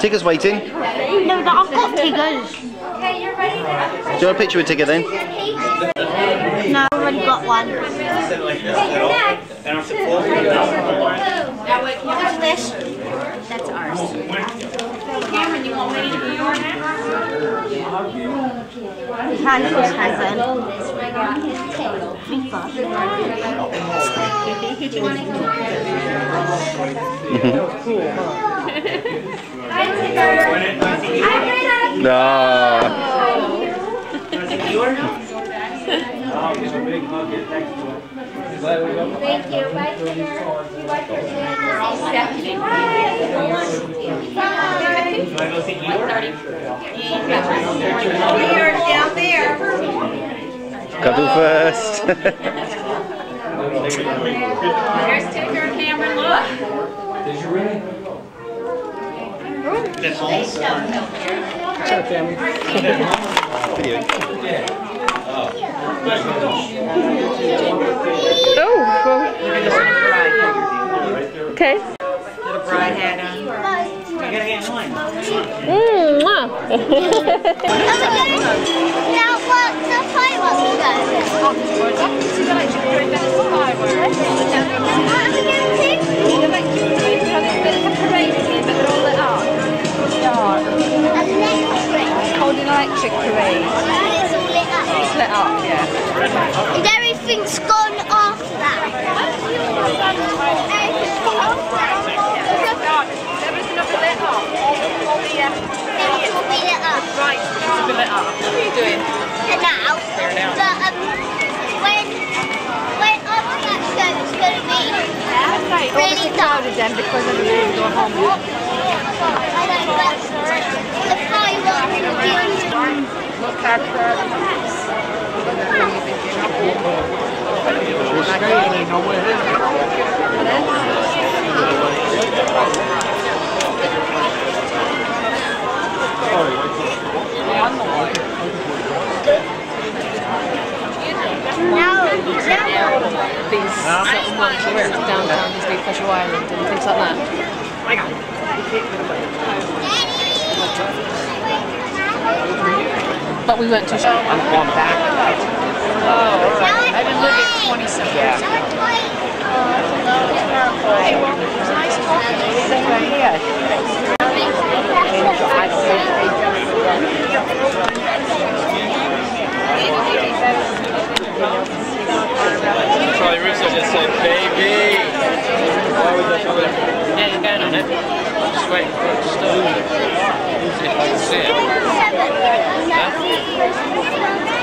Tigger's waiting. No, no, I've got Tiggers. you want a picture with Tigger then? No, I've already got one. What's this? That's ours. Cameron, you want me to do yours now? Hancock hasn't. Big boss. No. Thank you. Bye, Tigger. You like your Yours down there. Cuddle first. There's Tigger and Cameron, look. Video. Okay. Little bride hat on. Mm, mwah. Now what the fireworks? Are going electric parade. It's all lit up. It's lit up, yeah. And everything's gone off that. Everything's gone off that. Everything will be lit up. Things will be lit up. Right, it's will be lit up. What are you doing? For now. But um, when when after that show it's going to be Obviously dark. crowded because everybody's going home. Will be on. Look at that. These certain ones where it's downtown Disney Pleasure Island and things like that. But we weren't too sure. I'm going back. I've been living 27 years. Hey, well, it was nice talking to you. Same right here. Charlie Russo just said, baby. Yeah, you're going on it. Just waiting for it to start. See if I can see it. Seven.